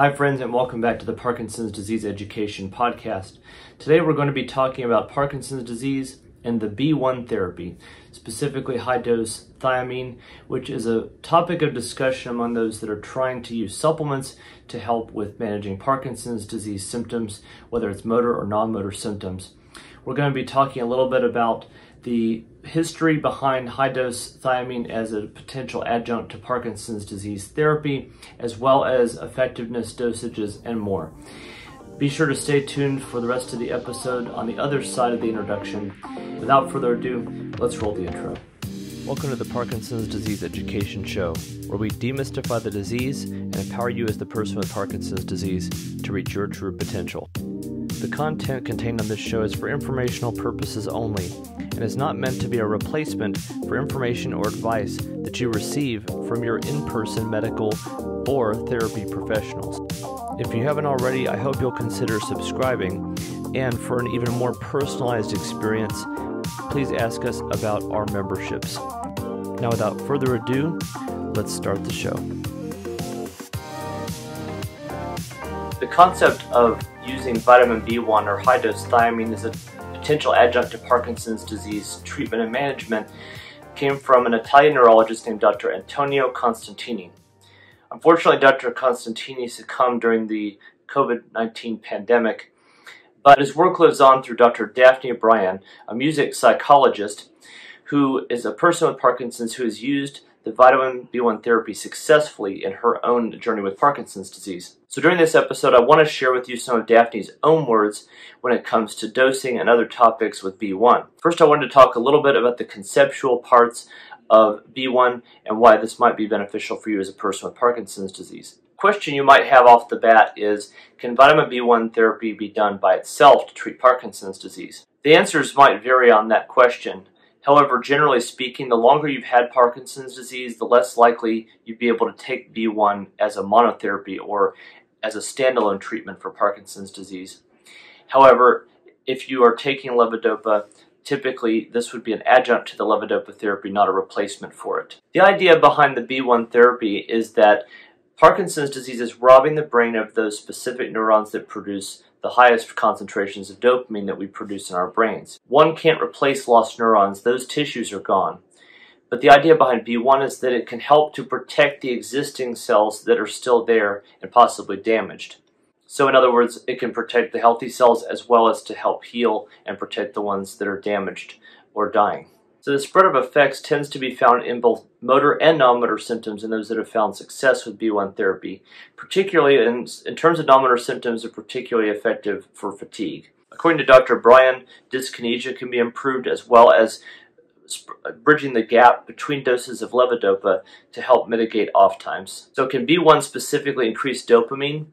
Hi, friends, and welcome back to the Parkinson's Disease Education Podcast. Today, we're going to be talking about Parkinson's disease and the B1 therapy, specifically high dose thiamine, which is a topic of discussion among those that are trying to use supplements to help with managing Parkinson's disease symptoms, whether it's motor or non motor symptoms. We're going to be talking a little bit about the history behind high dose thiamine as a potential adjunct to Parkinson's disease therapy, as well as effectiveness, dosages, and more. Be sure to stay tuned for the rest of the episode on the other side of the introduction. Without further ado, let's roll the intro. Welcome to the Parkinson's Disease Education Show, where we demystify the disease and empower you as the person with Parkinson's disease to reach your true potential. The content contained on this show is for informational purposes only and is not meant to be a replacement for information or advice that you receive from your in person medical or therapy professionals. If you haven't already, I hope you'll consider subscribing. And for an even more personalized experience, please ask us about our memberships. Now, without further ado, let's start the show. The concept of using vitamin B1 or high dose thiamine as a potential adjunct to Parkinson's disease treatment and management came from an Italian neurologist named Dr. Antonio Costantini. Unfortunately, Dr. Costantini succumbed during the COVID 19 pandemic, but his work lives on through Dr. Daphne Bryan, a music psychologist who is a person with Parkinson's who has used the vitamin B1 therapy successfully in her own journey with Parkinson's disease. So during this episode, I want to share with you some of Daphne's own words when it comes to dosing and other topics with B1. First, I wanted to talk a little bit about the conceptual parts of B1 and why this might be beneficial for you as a person with Parkinson's disease. Question you might have off the bat is Can vitamin B1 therapy be done by itself to treat Parkinson's disease? The answers might vary on that question. However, generally speaking, the longer you've had Parkinson's disease, the less likely you'd be able to take B1 as a monotherapy or as a standalone treatment for Parkinson's disease. However, if you are taking levodopa, typically this would be an adjunct to the levodopa therapy, not a replacement for it. The idea behind the B1 therapy is that Parkinson's disease is robbing the brain of those specific neurons that produce the highest concentrations of dopamine that we produce in our brains. One can't replace lost neurons, those tissues are gone. But the idea behind B1 is that it can help to protect the existing cells that are still there and possibly damaged. So, in other words, it can protect the healthy cells as well as to help heal and protect the ones that are damaged or dying. So the spread of effects tends to be found in both motor and non-motor symptoms in those that have found success with B1 therapy. Particularly in, in terms of non-motor symptoms are particularly effective for fatigue. According to Dr. Bryan, dyskinesia can be improved as well as bridging the gap between doses of levodopa to help mitigate off times. So can B1 specifically increase dopamine?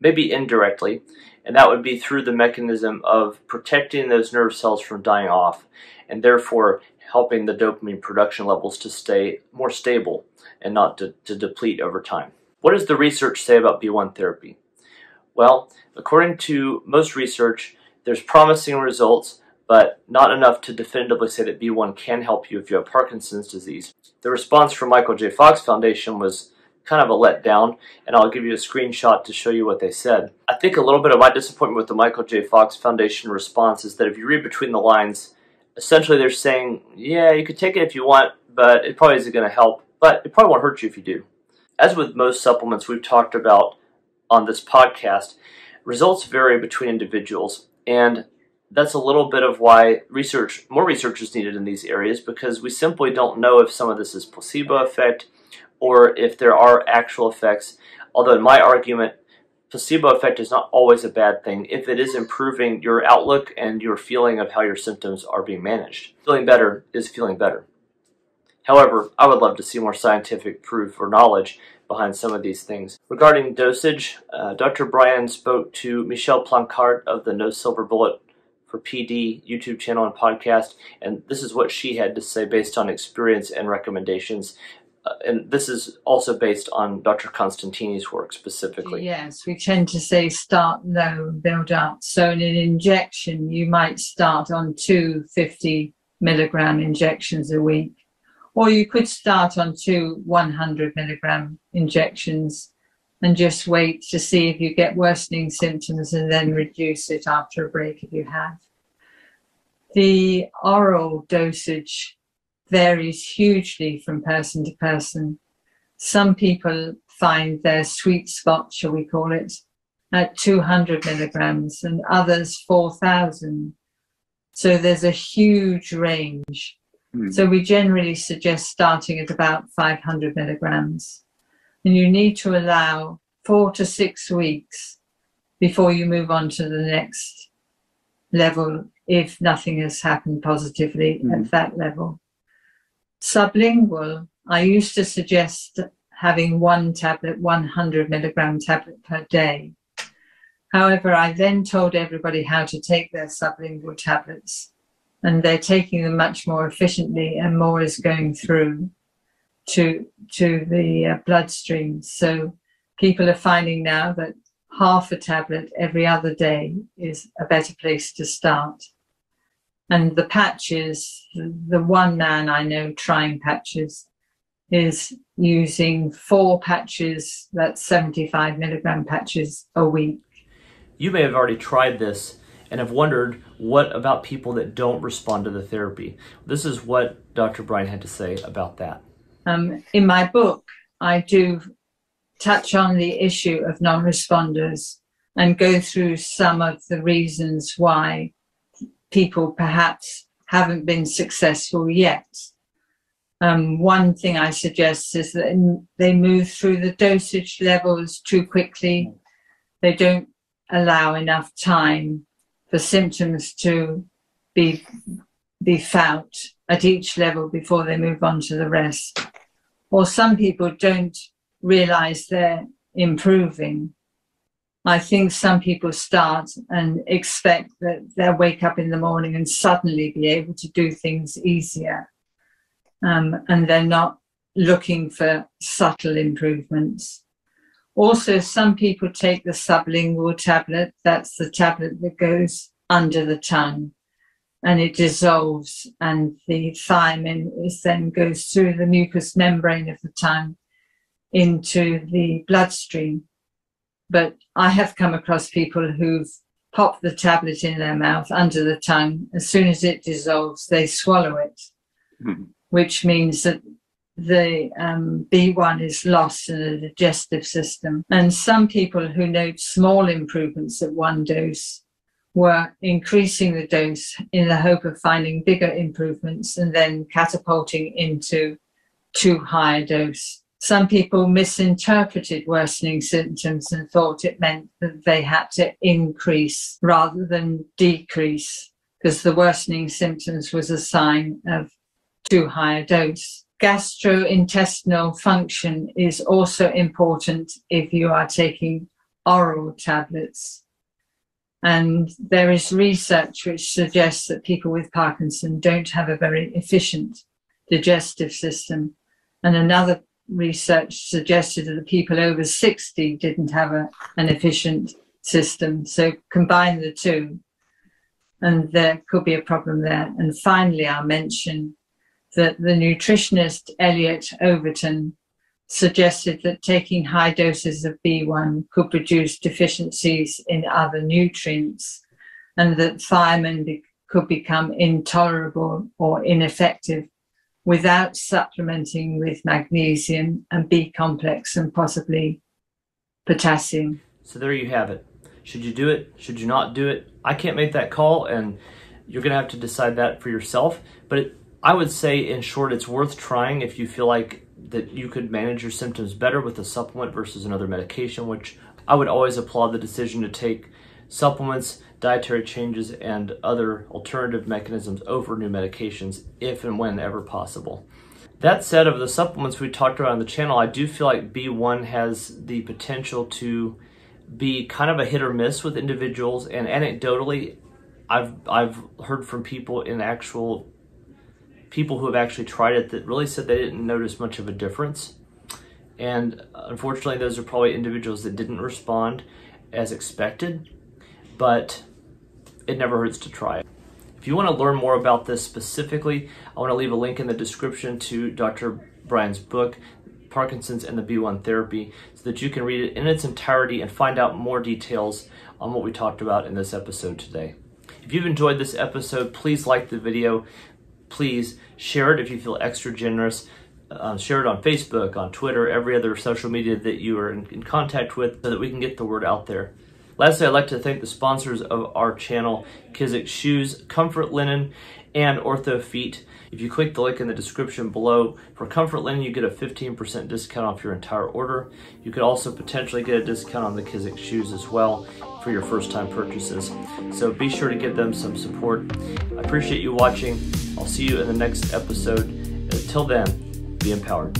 Maybe indirectly, and that would be through the mechanism of protecting those nerve cells from dying off and therefore helping the dopamine production levels to stay more stable and not to, to deplete over time. What does the research say about B1 therapy? Well, according to most research, there's promising results, but not enough to definitively say that B1 can help you if you have Parkinson's disease. The response from Michael J. Fox Foundation was kind of a letdown, and I'll give you a screenshot to show you what they said. I think a little bit of my disappointment with the Michael J. Fox Foundation response is that if you read between the lines, essentially they're saying, yeah, you could take it if you want, but it probably isn't going to help, but it probably won't hurt you if you do. As with most supplements we've talked about on this podcast, results vary between individuals, and that's a little bit of why research, more research is needed in these areas because we simply don't know if some of this is placebo effect or if there are actual effects. Although in my argument, placebo effect is not always a bad thing if it is improving your outlook and your feeling of how your symptoms are being managed. Feeling better is feeling better. However, I would love to see more scientific proof or knowledge behind some of these things. Regarding dosage, uh, Dr. Bryan spoke to Michelle Plancart of the No Silver Bullet for PD YouTube channel and podcast, and this is what she had to say based on experience and recommendations uh, and this is also based on Dr. Costantini's work specifically. Yes, we tend to say start low, build up. So in an injection, you might start on two 50 milligram injections a week, or you could start on two 100 milligram injections and just wait to see if you get worsening symptoms and then reduce it after a break if you have. The oral dosage varies hugely from person to person. Some people find their sweet spot, shall we call it, at 200 milligrams and others 4,000. So there's a huge range. Mm. So we generally suggest starting at about 500 milligrams. And you need to allow four to six weeks before you move on to the next level if nothing has happened positively mm. at that level. Sublingual, I used to suggest having one tablet, 100 milligram tablet per day. However, I then told everybody how to take their sublingual tablets, and they're taking them much more efficiently, and more is going through to to the uh, bloodstream. So people are finding now that half a tablet every other day is a better place to start. And the patches, the one man I know trying patches is using four patches, that's 75 milligram patches a week. You may have already tried this and have wondered what about people that don't respond to the therapy. This is what Dr. Bryan had to say about that. Um, in my book, I do touch on the issue of non responders and go through some of the reasons why people perhaps haven't been successful yet. Um, one thing I suggest is that they move through the dosage levels too quickly. They don't allow enough time for symptoms to be be felt at each level before they move on to the rest. Or some people don't realize they're improving I think some people start and expect that they'll wake up in the morning and suddenly be able to do things easier. Um, and they're not looking for subtle improvements. Also, some people take the sublingual tablet, that's the tablet that goes under the tongue and it dissolves, and the thiamine is then goes through the mucous membrane of the tongue into the bloodstream but I have come across people who've popped the tablet in their mouth under the tongue. As soon as it dissolves, they swallow it, mm-hmm. which means that the um, B1 is lost in the digestive system. And some people who note small improvements at one dose were increasing the dose in the hope of finding bigger improvements and then catapulting into too high a dose. Some people misinterpreted worsening symptoms and thought it meant that they had to increase rather than decrease because the worsening symptoms was a sign of too high a dose. Gastrointestinal function is also important if you are taking oral tablets. And there is research which suggests that people with Parkinson don't have a very efficient digestive system. And another research suggested that the people over 60 didn't have a, an efficient system. So combine the two, and there could be a problem there. And finally, I'll mention that the nutritionist Elliot Overton suggested that taking high doses of B1 could produce deficiencies in other nutrients, and that thiamine be- could become intolerable or ineffective without supplementing with magnesium and B complex and possibly potassium. So there you have it. Should you do it? Should you not do it? I can't make that call, and you're going to have to decide that for yourself. But it, I would say, in short, it's worth trying if you feel like that you could manage your symptoms better with a supplement versus another medication, which I would always applaud the decision to take supplements dietary changes, and other alternative mechanisms over new medications if and whenever possible. That said, of the supplements we talked about on the channel, I do feel like B1 has the potential to be kind of a hit or miss with individuals, and anecdotally, I've I've heard from people in actual people who have actually tried it that really said they didn't notice much of a difference. And unfortunately, those are probably individuals that didn't respond as expected but it never hurts to try. If you want to learn more about this specifically, I want to leave a link in the description to Dr. Bryan's book. Parkinson's and the B1 therapy so that you can read it in its entirety and find out more details on what we talked about in this episode today. If you've enjoyed this episode, please like the video. Please share it if you feel extra generous. Uh, share it on Facebook, on Twitter, every other social media that you are in, in contact with so that we can get the word out there. Lastly, I'd like to thank the sponsors of our channel, Kizik Shoes, Comfort Linen, and Orthofeet. If you click the link in the description below, for Comfort Linen, you get a 15% discount off your entire order. You could also potentially get a discount on the Kizik shoes as well for your first time purchases. So be sure to give them some support. I appreciate you watching. I'll see you in the next episode. Until then, be empowered.